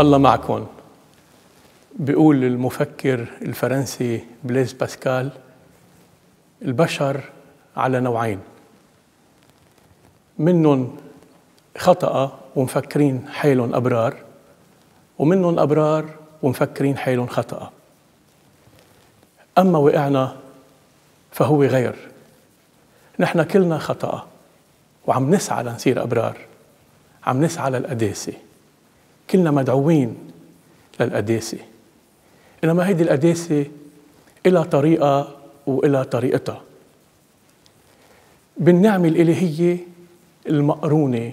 الله معكم. بيقول المفكر الفرنسي بليز باسكال البشر على نوعين. منهم خطأ ومفكرين حالهم أبرار ومنهم أبرار ومفكرين حالهم خطأ. أما وقعنا فهو غير. نحن كلنا خطأ وعم نسعى لنصير أبرار عم نسعى للقداسة. كلنا مدعوين للقداسة إنما هيدي القداسة إلى طريقة وإلى طريقتها. بالنعمة الإلهية المقرونة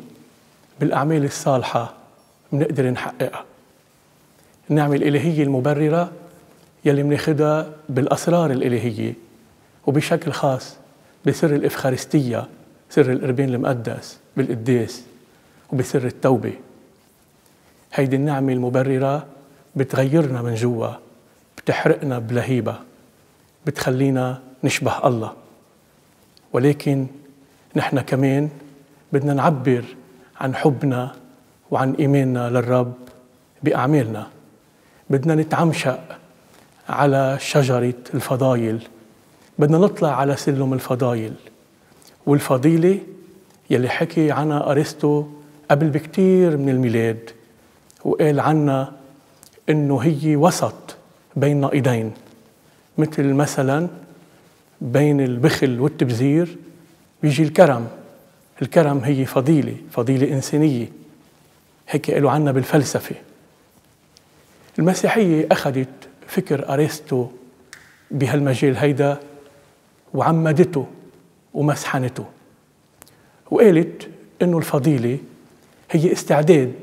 بالأعمال الصالحة بنقدر نحققها. النعمة الإلهية المبررة يلي مناخدها بالأسرار الإلهية وبشكل خاص بسر الإفخارستية سر القربين المقدس بالقداس وبسر التوبة. هيدي النعمة المبررة بتغيرنا من جوا بتحرقنا بلهيبة بتخلينا نشبه الله. ولكن نحن كمان بدنا نعبر عن حبنا وعن إيماننا للرب بأعمالنا. بدنا نتعمشق على شجرة الفضايل. بدنا نطلع على سلم الفضايل. والفضيلة يلي حكي عنها أرسطو قبل بكتير من الميلاد. وقال عنها إنه هي وسط بين نقيضين مثل مثلا بين البخل والتبذير بيجي الكرم. الكرم هي فضيلة فضيلة إنسانية. هيك قالوا عنا بالفلسفة. المسيحية أخذت فكر أرسطو بهالمجال هيدا وعمدته ومسحنته وقالت إنه الفضيلة هي استعداد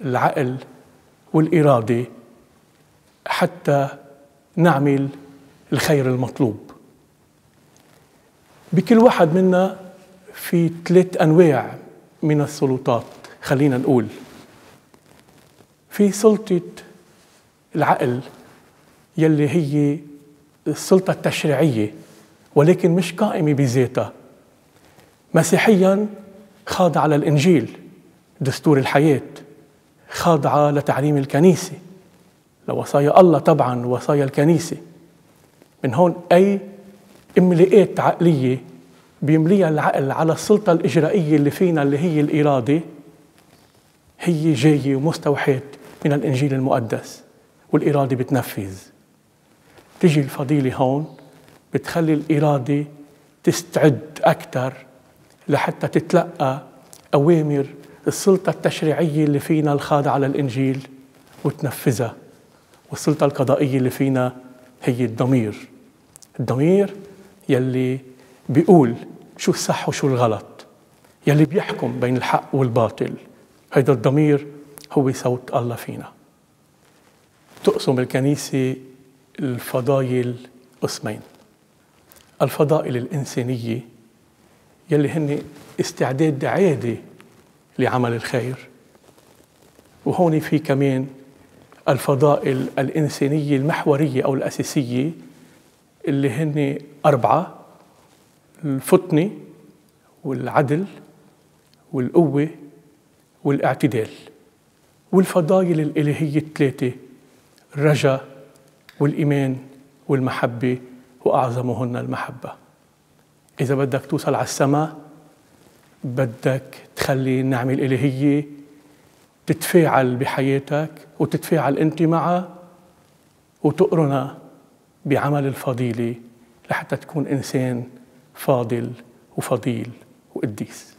العقل والإرادة حتى نعمل الخير المطلوب. بكل واحد منا في ثلاث أنواع من السلطات خلينا نقول. في سلطة العقل يلي هي السلطة التشريعية ولكن مش قائمة بذاتها. مسيحيا خاضعة للإنجيل دستور الحياة. خاضعة لتعليم الكنيسة. لوصايا الله طبعا وصايا الكنيسة. من هون أي إملاءات عقلية بيمليها العقل على السلطة الإجرائية اللي فينا اللي هي الإرادة هي جاية ومستوحاة من الإنجيل المقدس والإرادة بتنفذ. تجي الفضيلة هون بتخلي الإرادة تستعد أكثر لحتى تتلقى أوامر السلطة التشريعية اللي فينا الخاضعة للإنجيل وتنفذها والسلطة القضائية اللي فينا هي الضمير. الضمير يلي بيقول شو الصح وشو الغلط يلي بيحكم بين الحق والباطل. هيدا الضمير هو صوت الله فينا. تقسم الكنيسة الفضايل قسمين. الفضائل الإنسانية يلي هن استعداد عادي لعمل الخير. وهون في كمان الفضائل الإنسانية المحورية أو الأساسية اللي هن أربعة الفطنة والعدل والقوة والاعتدال. والفضائل الإلهية الثلاثة الرجاء والإيمان والمحبة وأعظمهن المحبة. إذا بدك توصل على السماء بدك تخلي النعمة الإلهية تتفاعل بحياتك وتتفاعل أنت معها وتقرنها بعمل الفضيلة لحتى تكون إنسان فاضل وفضيل وقديس.